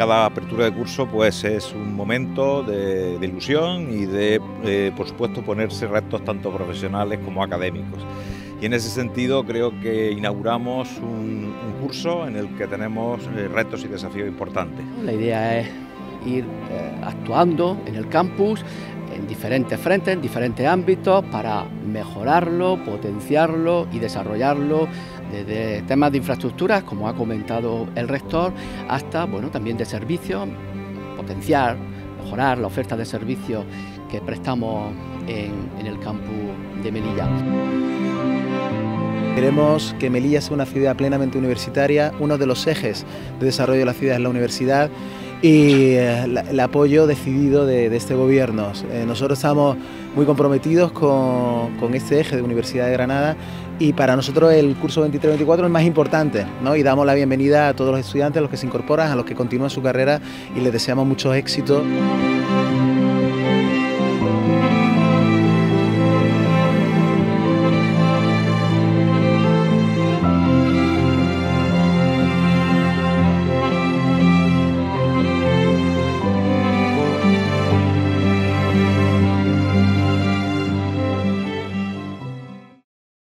cada apertura de curso pues es un momento de, ilusión y de, eh, por supuesto, ponerse retos tanto profesionales como académicos. Y en ese sentido creo que inauguramos un, curso en el que tenemos eh, retos y desafíos importantes. La idea es ir eh, actuando en el campus en diferentes frentes, en diferentes ámbitos, para mejorarlo, potenciarlo y desarrollarlo desde temas de infraestructuras, como ha comentado el rector, hasta bueno, también de servicios, potenciar, mejorar la oferta de servicios que prestamos en, el campus de Melilla. Queremos que Melilla sea una ciudad plenamente universitaria, uno de los ejes de desarrollo de la ciudad es la universidad y eh, el apoyo decidido de, este gobierno. Eh, nosotros estamos muy comprometidos con, con, este eje de Universidad de Granada y para nosotros el curso 23-24 es más importante ¿no? y damos la bienvenida a todos los estudiantes, a los que se incorporan, a los que continúan su carrera y les deseamos mucho éxito.